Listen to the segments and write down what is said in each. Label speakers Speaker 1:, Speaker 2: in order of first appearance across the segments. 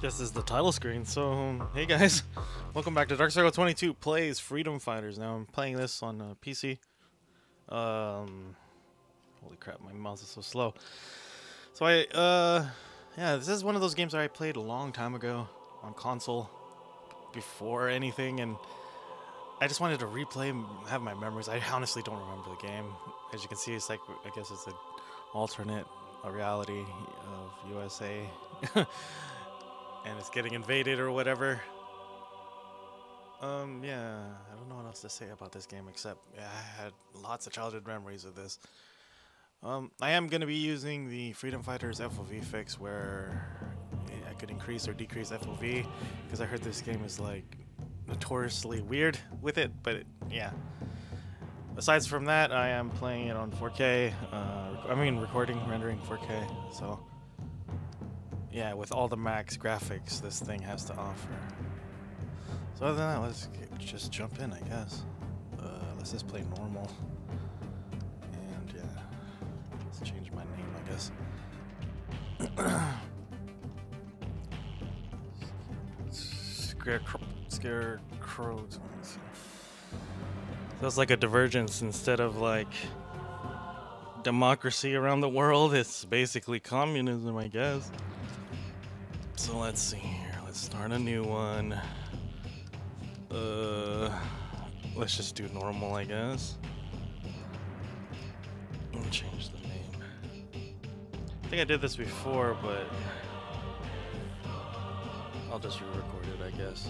Speaker 1: Just as the title screen. So, um, hey guys, welcome back to Dark Scarecrow 22 plays Freedom Fighters. Now I'm playing this on uh, PC. Um, holy crap, my mouse is so slow. So I, uh, yeah, this is one of those games that I played a long time ago on console, before anything, and I just wanted to replay, and have my memories. I honestly don't remember the game. As you can see, it's like I guess it's an alternate a reality of USA. and it's getting invaded or whatever. Um, yeah, I don't know what else to say about this game except I had lots of childhood memories of this. Um, I am going to be using the Freedom Fighters FOV fix where I could increase or decrease FOV because I heard this game is like notoriously weird with it, but it, yeah. Besides from that, I am playing it on 4K. Uh, I mean, recording, rendering 4K. So yeah, with all the max graphics this thing has to offer. So other than that, let's just jump in, I guess. Uh, let's just play normal. And yeah, let's change my name, I guess. Scarecrow, Scarecrow. That's like a divergence instead of like democracy around the world. It's basically communism, I guess. So let's see here. Let's start a new one. Uh, let's just do normal, I guess. Change the name. I think I did this before, but I'll just re-record it, I guess.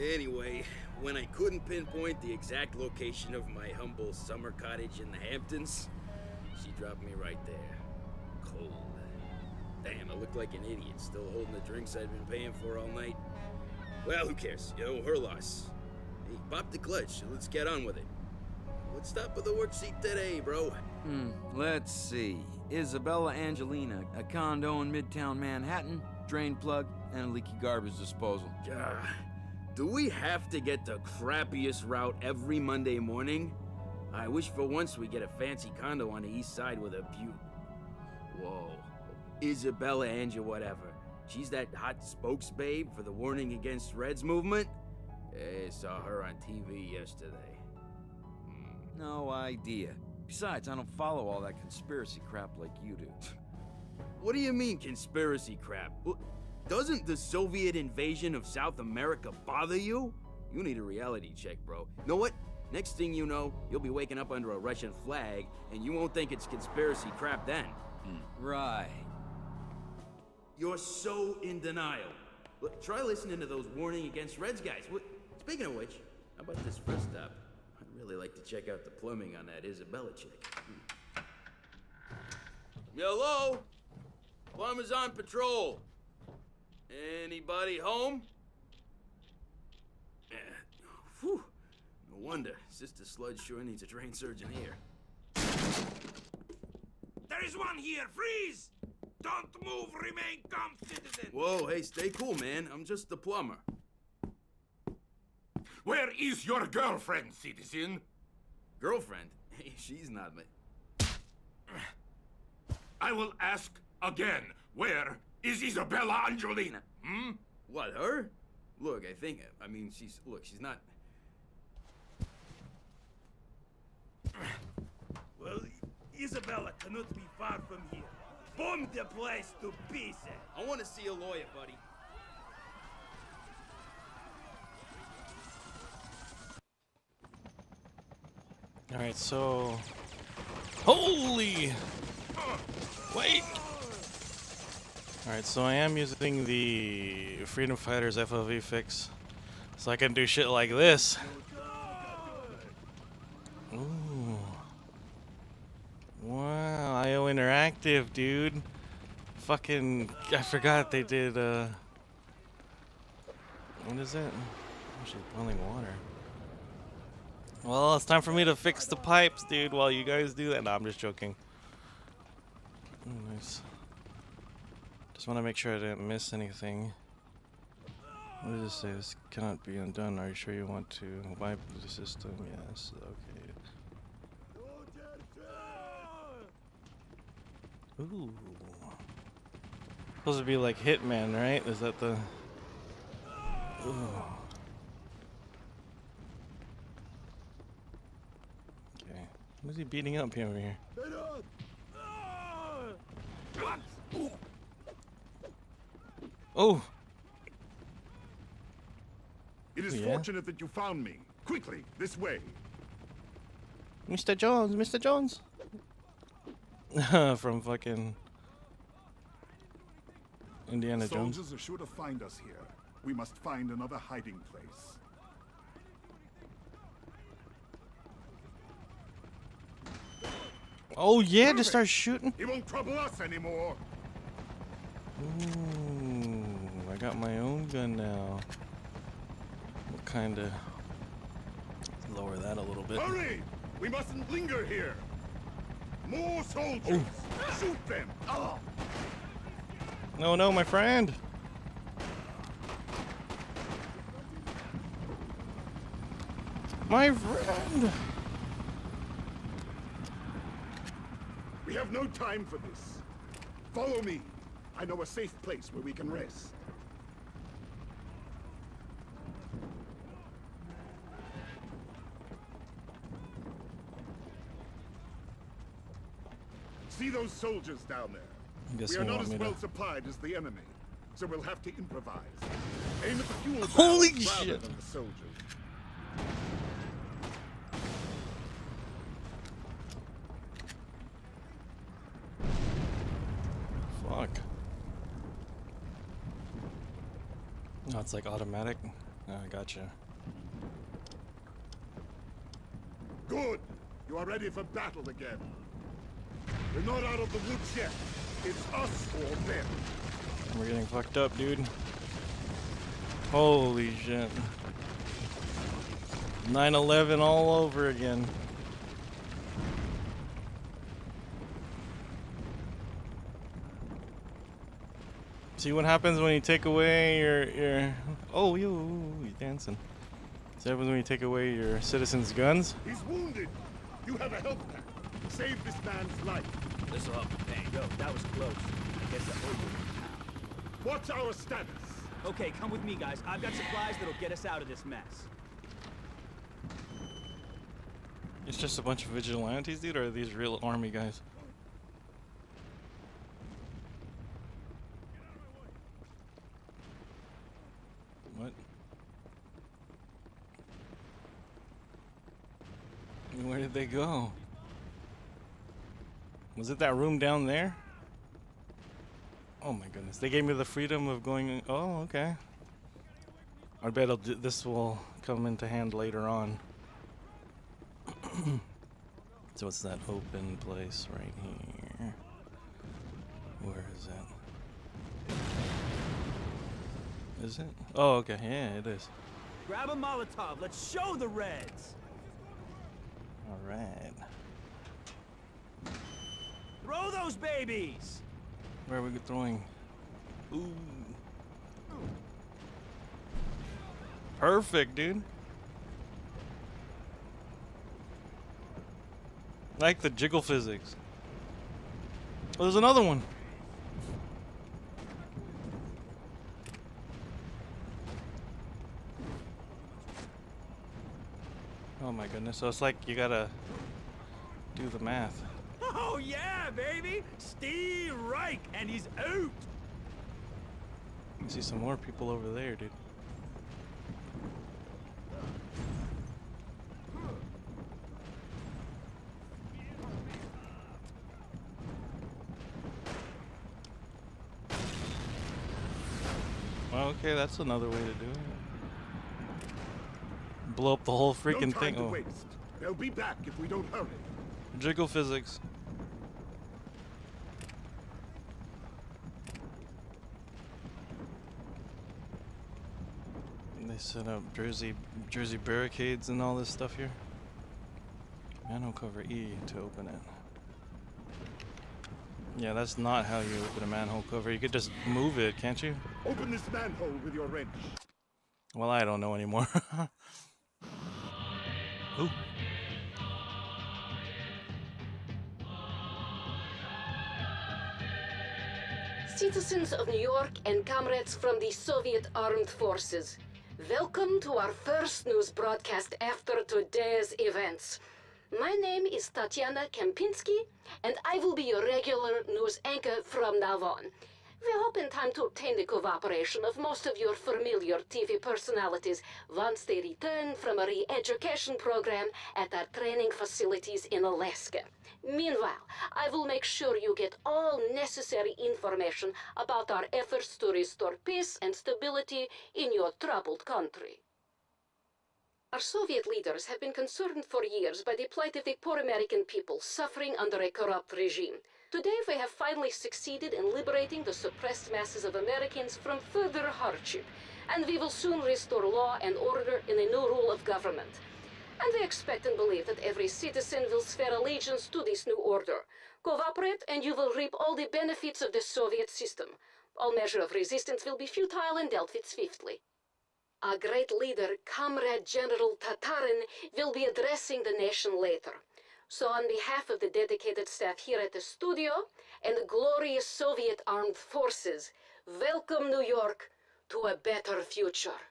Speaker 2: Anyway, when I couldn't pinpoint the exact location of my humble summer cottage in the Hamptons, she dropped me right there. Cold. Damn, I look like an idiot, still holding the drinks I'd been paying for all night. Well, who cares? You know, her loss. Hey, pop the clutch, let's get on with it. Let's stop at the work seat today, bro.
Speaker 3: Hmm, let's see. Isabella Angelina, a condo in Midtown Manhattan, drain plug, and a leaky garbage disposal.
Speaker 2: God. Do we have to get the crappiest route every Monday morning? I wish for once we get a fancy condo on the east side with a view. Whoa. Isabella Angel whatever. She's that hot spokes babe for the Warning Against Reds movement? I saw her on TV yesterday.
Speaker 3: Hmm. No idea. Besides, I don't follow all that conspiracy crap like you do.
Speaker 2: what do you mean, conspiracy crap? Doesn't the Soviet invasion of South America bother you? You need a reality check, bro. Know what? Next thing you know, you'll be waking up under a Russian flag, and you won't think it's conspiracy crap then.
Speaker 3: Mm. Right.
Speaker 2: You're so in denial. Look, try listening to those warning against Reds guys. What, speaking of which, how about this first stop? I'd really like to check out the plumbing on that Isabella chick. Hmm. Hello? Plumber's on patrol. Anybody home? Whew. No wonder. Sister Sludge sure needs a trained surgeon here.
Speaker 4: There is one here! Freeze! Don't move! Remain calm, citizen!
Speaker 2: Whoa, hey, stay cool, man. I'm just the plumber.
Speaker 4: Where is your girlfriend, citizen?
Speaker 2: Girlfriend? Hey, she's not me.
Speaker 4: I will ask again. Where is Isabella Angelina? Hmm?
Speaker 2: What, her? Look, I think, I mean, she's, look, she's not...
Speaker 4: Well, Isabella cannot be far from here. Bomb the place to pieces!
Speaker 2: I want to see a lawyer, buddy.
Speaker 1: Alright, so... Holy! Wait! Alright, so I am using the Freedom Fighters FOV fix. So I can do shit like this. Ooh. Wow, IO Interactive, dude. Fucking, I forgot they did, uh... What is it? Actually, boiling water. Well, it's time for me to fix the pipes, dude, while you guys do that. No, I'm just joking. Nice. Just want to make sure I didn't miss anything. What does it say? This cannot be undone. Are you sure you want to wipe the system? Yes. Okay. Ooh. Supposed to be like Hitman, right? Is that the? Ooh. Okay. Who's he beating up over here? Oh.
Speaker 5: It is
Speaker 1: Yeah?
Speaker 5: fortunate that you found me. Quickly, this way.
Speaker 1: Mr. Jones, Mr. Jones. From fucking Indiana Jones.
Speaker 5: Soldiers are sure to find us here. We must find another hiding place.
Speaker 1: Oh yeah,
Speaker 5: Move
Speaker 1: just start shooting.
Speaker 5: He won't trouble us anymore.
Speaker 1: Ooh, got my own gun now. We'll kind of lower that a little bit?
Speaker 5: Hurry! We mustn't linger here. More soldiers. Shoot them. Oh.
Speaker 1: No, no, my friend. My friend.
Speaker 5: We have no time for this. Follow me. I know a safe place where we can rest. See those soldiers down there?
Speaker 1: Guess
Speaker 5: we are not as
Speaker 1: me to-
Speaker 5: well supplied as the enemy, so we'll have to improvise. Aim at the fuel
Speaker 1: Holy shit.
Speaker 5: the soldiers.
Speaker 1: Fuck. No, it's like automatic. Ah, I gotcha.
Speaker 5: Good. You are ready for battle again. We're not out of the woods yet. It's us or them.
Speaker 1: We're getting fucked up, dude. Holy shit. 9-11 all over again. See what happens when you take away your your oh you you dancing. See what happens when you take away your citizens' guns?
Speaker 5: He's wounded. You have a health pack. Save this man's life.
Speaker 4: This'll help the pain. Yo, that was close. I guess I owe you.
Speaker 5: What's our status?
Speaker 6: Okay, come with me, guys. I've got supplies that'll get us out of this mess.
Speaker 1: It's just a bunch of vigilantes, dude, or are these real army guys? What? Where did they go? Was it that room down there? Oh my goodness. They gave me the freedom of going. Oh, okay. I bet do, this will come into hand later on. so it's that open place right here. Where is it? Is it? Oh, okay. Yeah, it is.
Speaker 6: Grab a Molotov. Let's show the Reds.
Speaker 1: All right.
Speaker 6: Throw those babies.
Speaker 1: Where are we throwing? Ooh. Perfect, dude. Like the jiggle physics. Oh, there's another one. Oh my goodness. So it's like you gotta do the math.
Speaker 6: Oh yeah, baby. Steve Reich, and he's out.
Speaker 1: I see some more people over there, dude. Well, okay, that's another way to do it. Blow up the whole freaking
Speaker 5: no
Speaker 1: thing. Oh,
Speaker 5: waste. They'll be back if we don't hurry.
Speaker 1: jiggle physics. Set up Jersey Jersey barricades and all this stuff here. Manhole cover E to open it. Yeah, that's not how you open a manhole cover. You could just move it, can't you?
Speaker 5: Open this manhole with your wrench.
Speaker 1: Well, I don't know anymore. Ooh.
Speaker 7: Citizens of New York and comrades from the Soviet Armed Forces, welcome to our first news broadcast after today's events. My name is Tatiana Kempinski, and I will be your regular news anchor from now on. We hope in time to obtain the cooperation of most of your familiar TV personalities once they return from a re-education program at our training facilities in Alaska. Meanwhile, I will make sure you get all necessary information about our efforts to restore peace and stability in your troubled country. Our Soviet leaders have been concerned for years by the plight of the poor American people suffering under a corrupt regime. Today, we have finally succeeded in liberating the suppressed masses of Americans from further hardship, and we will soon restore law and order in a new rule of government. And we expect and believe that every citizen will swear allegiance to this new order. Cooperate, and you will reap all the benefits of the Soviet system. All measure of resistance will be futile and dealt with swiftly. Our great leader, Comrade General Tatarin, will be addressing the nation later. So on behalf of the dedicated staff here at the studio and the glorious Soviet armed forces, welcome New York to a better future.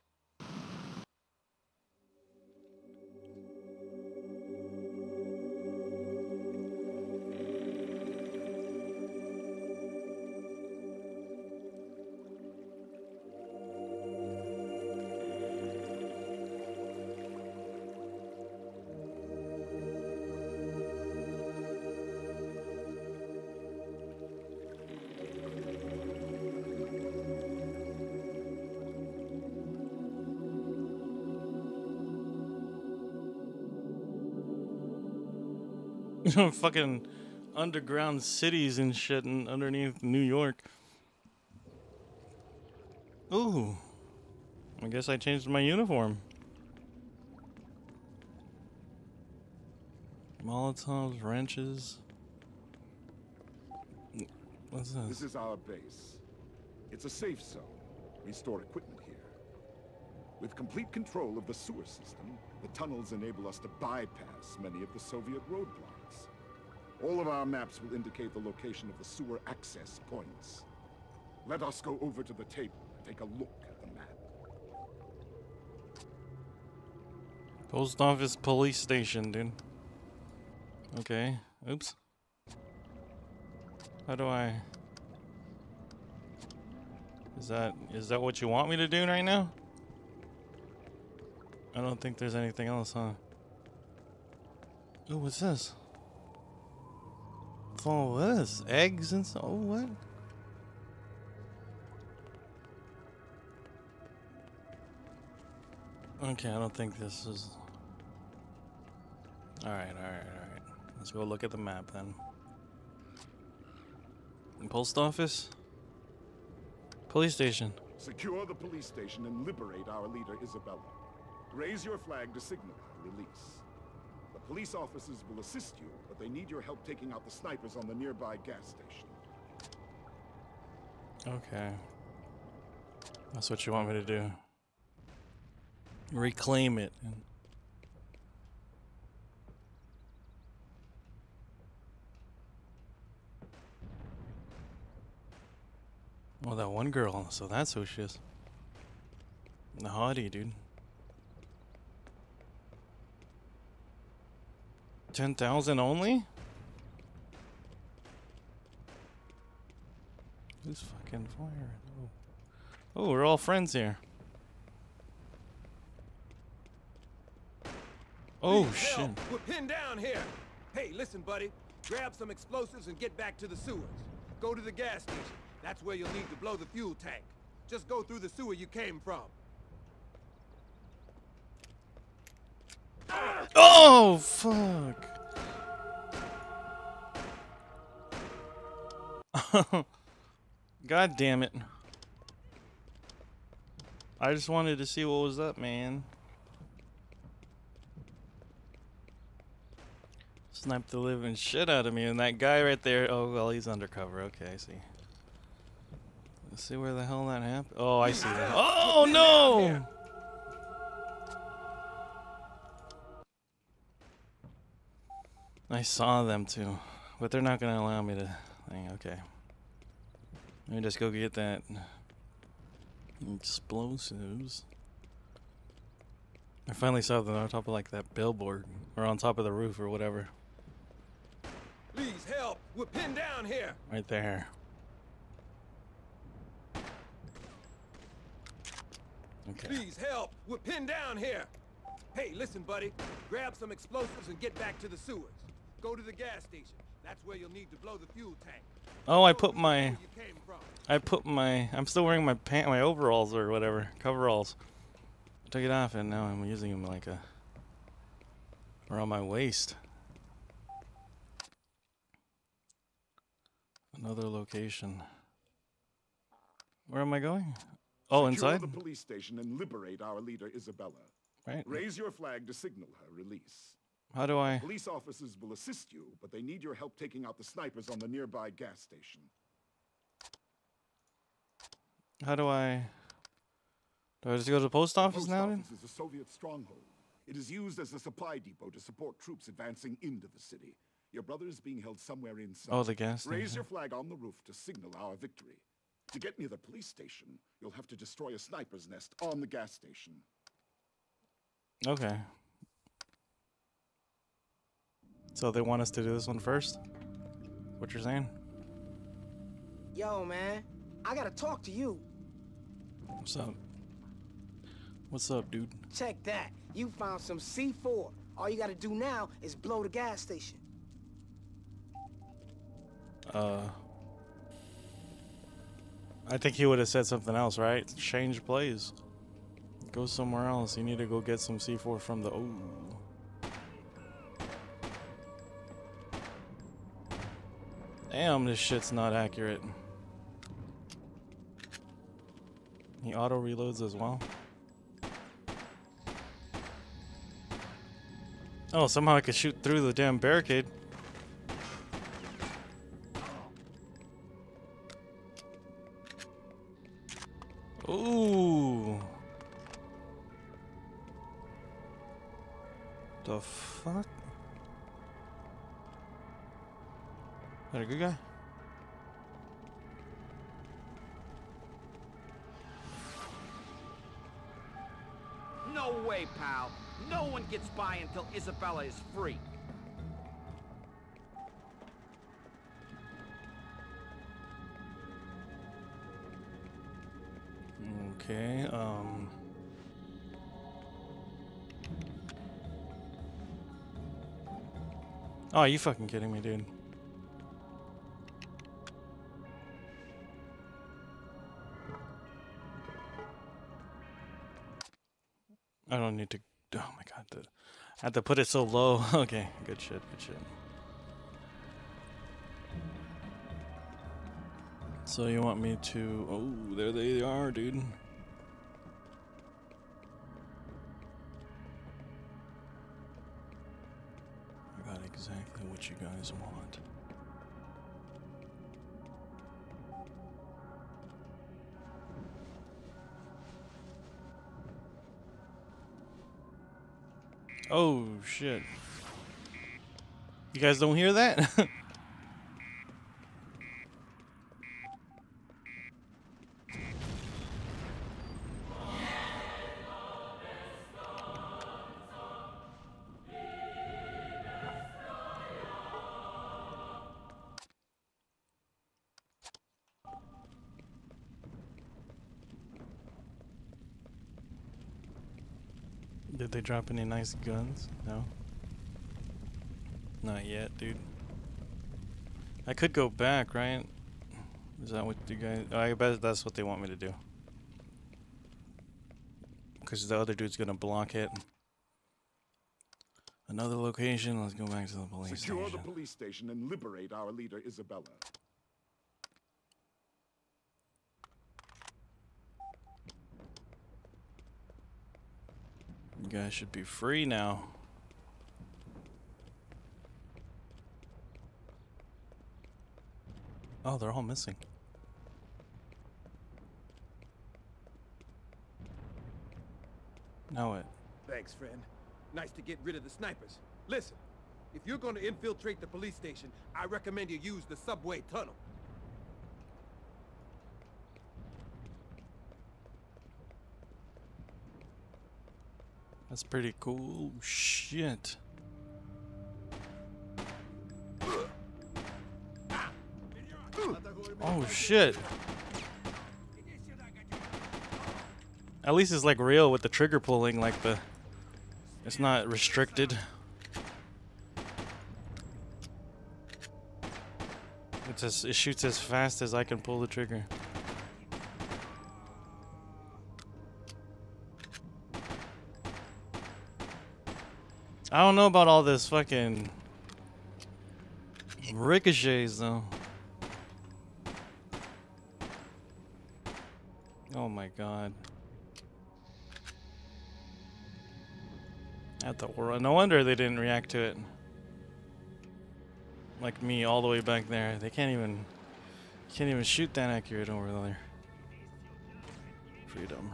Speaker 1: fucking underground cities and shit and underneath New York. Ooh. I guess I changed my uniform. Molotovs, wrenches. What's this?
Speaker 5: This is our base. It's a safe zone. We store equipment here. With complete control of the sewer system, the tunnels enable us to bypass many of the Soviet roadblocks. All of our maps will indicate the location of the sewer access points. Let us go over to the table and take a look at the map.
Speaker 1: Post office police station, dude. Okay. Oops. How do I... Is that is that what you want me to do right now? I don't think there's anything else, huh? Oh, what's this? Is this? Eggs and so. What? Okay, I don't think this is. Alright, alright, alright. Let's go look at the map then. Post office? Police station.
Speaker 5: Secure the police station and liberate our leader, Isabella. Raise your flag to signal release. Police officers will assist you, but they need your help taking out the snipers on the nearby gas station.
Speaker 1: Okay. That's what you want me to do. Reclaim it. Well, that one girl, so that's who she is. The hottie, dude. 10,000 only? Who's fucking firing? Oh. oh, we're all friends here. Oh,
Speaker 6: Please
Speaker 1: shit.
Speaker 6: help. We're pinned down here. Hey, listen, buddy. Grab some explosives and get back to the sewers. Go to the gas station. That's where you'll need to blow the fuel tank. Just go through the sewer you came from.
Speaker 1: Oh, fuck. God damn it. I just wanted to see what was up, man. Sniped the living shit out of me, and that guy right there. Oh, well, he's undercover. Okay, I see. Let's see where the hell that happened. Oh, I see that. Oh, no! I saw them too, but they're not gonna allow me to. Okay. Let me just go get that explosives. I finally saw them on top of like that billboard or on top of the roof or whatever,
Speaker 6: Please help. We're pinned down here.
Speaker 1: right there. Okay.
Speaker 6: Please help. We're pinned down here. Hey, listen, buddy. Grab some explosives and get back to the sewers. Go to the gas station. That's where you'll need to blow the fuel tank.
Speaker 1: Oh, I put my
Speaker 6: sewer you came from.
Speaker 1: I put my I'm still wearing my pant my overalls or whatever coveralls. I took it off and now I'm using them like a around my waist. Another location. Where am I going? Oh,
Speaker 5: Secure
Speaker 1: inside.
Speaker 5: the police station and liberate our leader, Isabella.
Speaker 1: Right.
Speaker 5: Raise your flag to signal her release.
Speaker 1: How do I?
Speaker 5: Police officers will assist you, but they need your help taking out the snipers on the nearby gas station.
Speaker 1: How do I? Do I just go to the post
Speaker 5: The
Speaker 1: office
Speaker 5: post
Speaker 1: now? Then?
Speaker 5: office is a Soviet stronghold. It is used as a supply depot to support troops advancing into the city. Your brother is being held somewhere inside.
Speaker 1: Oh, the gas station.
Speaker 5: Raise your flag on the roof to signal our victory. To get near the police station, you'll have to destroy a sniper's nest on the gas station.
Speaker 1: Okay. So they want us to do this one first? What you're saying?
Speaker 8: Yo, man, I gotta talk to you.
Speaker 1: What's up? What's up, dude?
Speaker 8: Check that. You found some C4. All you gotta do now is blow the gas station.
Speaker 1: Uh, I think he would have said something else, right? Change plays. Go somewhere else. You need to go get some C4 from the. Oh. Damn, this shit's not accurate. He auto reloads as well. Oh, somehow I could shoot through the damn barricade.
Speaker 9: Until Isabella is free.
Speaker 1: Okay, um. Oh, you fucking kidding me, dude. I don't need to. Oh my god, the, I had to put it so low. okay, good shit, good shit. So you want me to? Oh, there they are, dude. I got exactly what you guys want. Oh shit. You guys don't hear that? Did they drop any nice guns? No. Not yet, dude. I could go back, right? Is that what you guys? Oh, I bet that's what they want me to do. Because the other dude's gonna block it. Another location. Let's go back to the police
Speaker 5: Secure
Speaker 1: station.
Speaker 5: the police station and liberate our leader, Isabella.
Speaker 1: You guys should be free now. Oh, they're all missing. Now it.
Speaker 6: Thanks, friend. Nice to get rid of the snipers. Listen, If you're gonna infiltrate the police station, I recommend you use the subway tunnel.
Speaker 1: That's pretty cool. Shit. Oh shit. At least it's like real with the trigger pulling, like the. It's not restricted. It just it shoots as fast as I can pull the trigger. I don't know about all this fucking ricochets though. Oh my god. At the world. No wonder they didn't react to it. Like me all the way back there. They can't even can't even shoot that accurate over there. Freedom.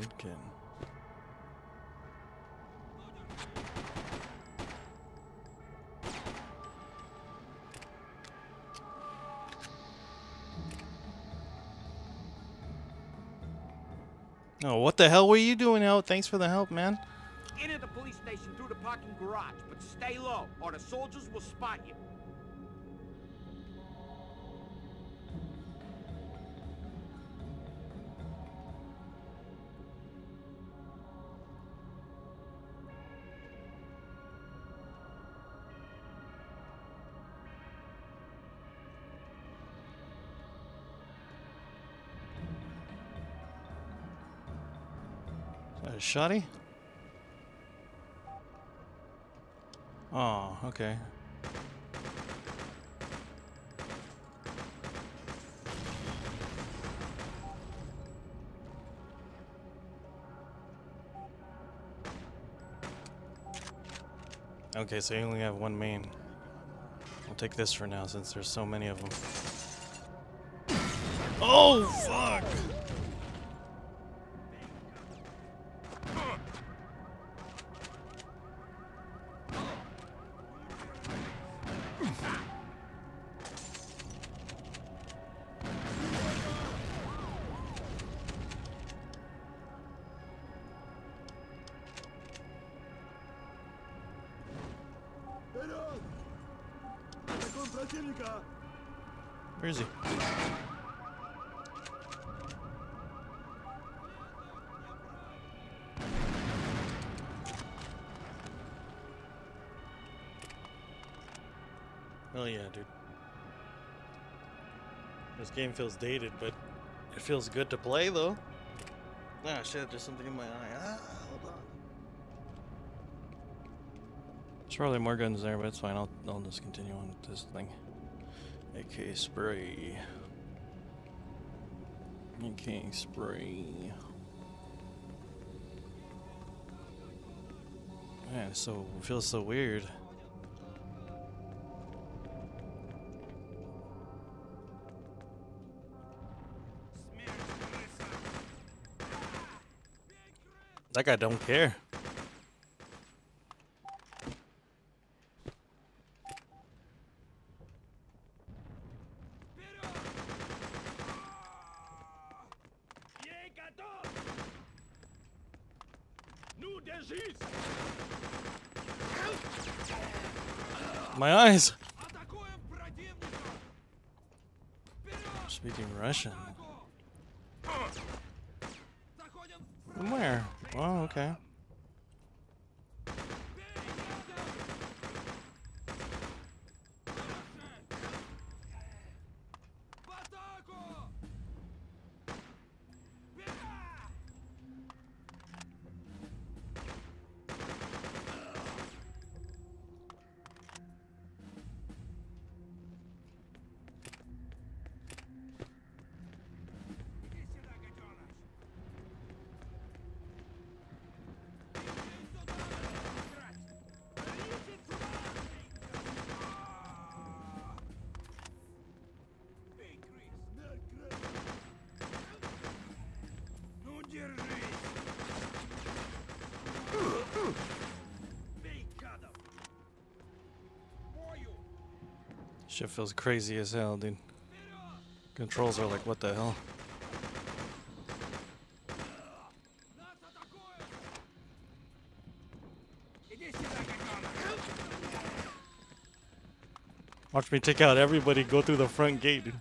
Speaker 1: Aitken. Oh, what the hell were you doing out? Thanks for the help, man.
Speaker 9: Enter the police station through the parking garage, but stay low, or the soldiers will spot you.
Speaker 1: Shotty? Oh, okay. Okay, so you only have one main. I'll take this for now since there's so many of them. Oh, fuck! Game feels dated, but it feels good to play though. Ah shit, there's something in my eye. Ah, hold on. There's probably more guns there, but it's fine. I'll I'll just continue on with this thing. AK spray. AK spray. Man, so it feels so weird. That guy don't care.
Speaker 4: атаку!
Speaker 1: Shit feels crazy as hell, dude. Controls are like, what the hell? Watch me take out everybody, go through the front gate, dude.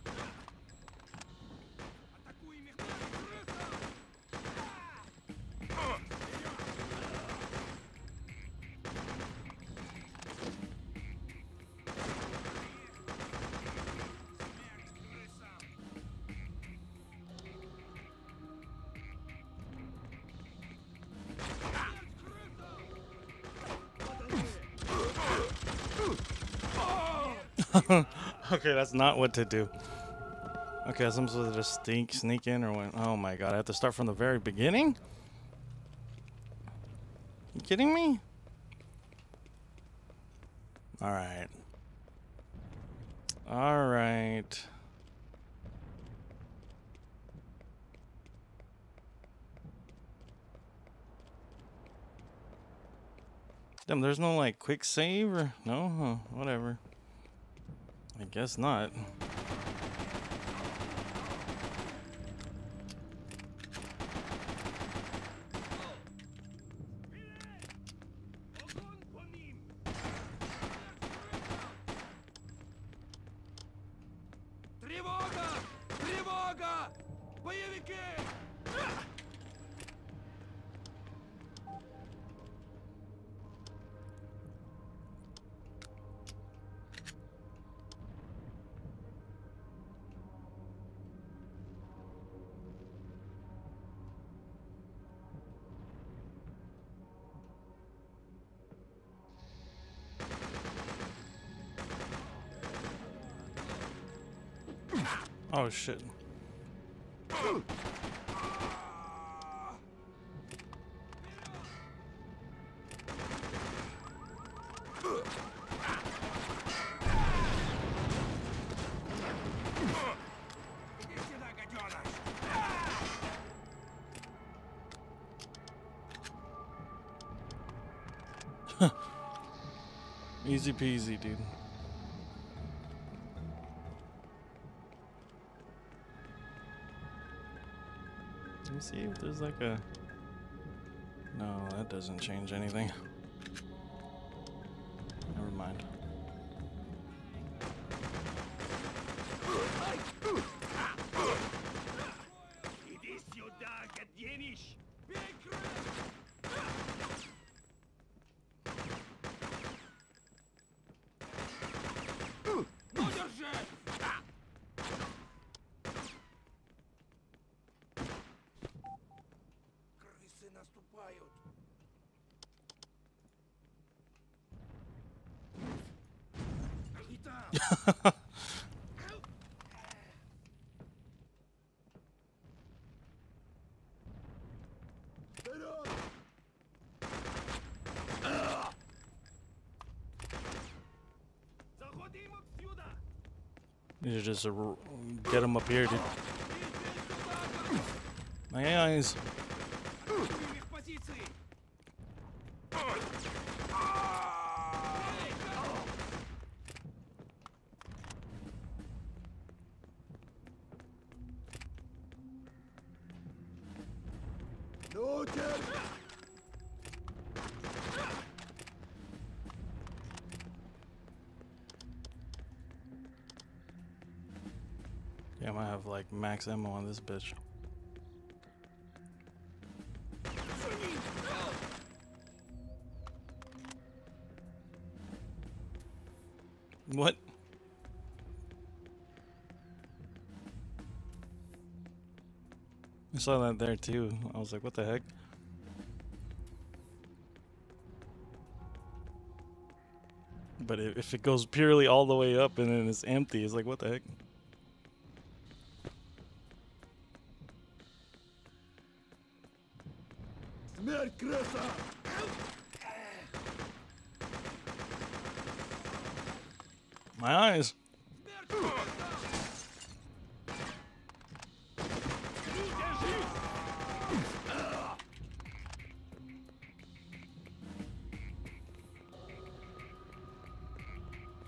Speaker 1: okay, that's not what to do. Okay, I'm supposed to just sneak, sneak in or what? Oh my god, I have to start from the very beginning? You kidding me? Alright. Alright. Damn, there's no like quick save or no? Huh, whatever. I guess not.
Speaker 6: Тревога! Тревога! Боевики!
Speaker 1: Oh shit. Easy peasy, dude. Let me see if there's like a. No, that doesn't change anything. Should just uh, get him up here, dude. My eyes. Like max ammo on this bitch. What? I saw that there too. I was like, what the heck? But if if it goes purely all the way up and then it's empty, it's like, what the heck? My eyes.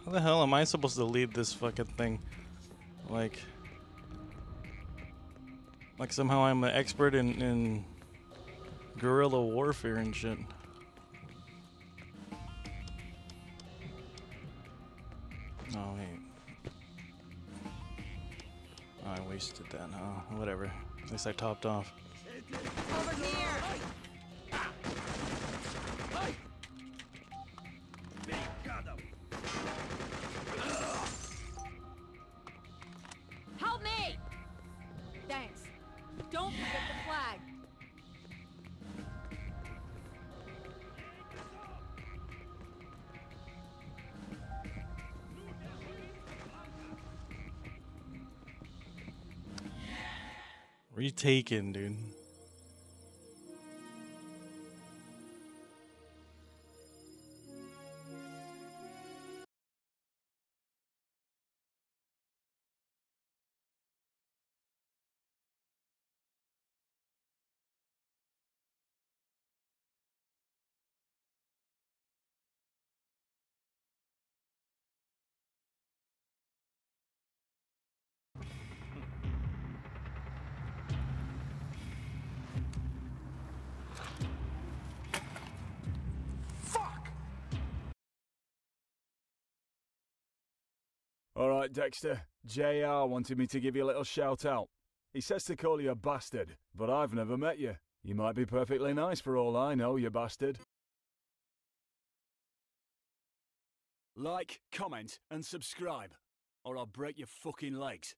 Speaker 1: How the hell am I supposed to lead this fucking thing? Like, like somehow I'm an expert in, in guerrilla warfare and shit. Oh wait. Oh, I wasted that, huh? Whatever. At least I topped off. Retaken, dude.
Speaker 10: Right, Dexter. JR wanted me to give you a little shout out. He says to call you a bastard, but I've never met you. You might be perfectly nice for all I know, you bastard. Like, comment, and subscribe, or I'll break your fucking legs.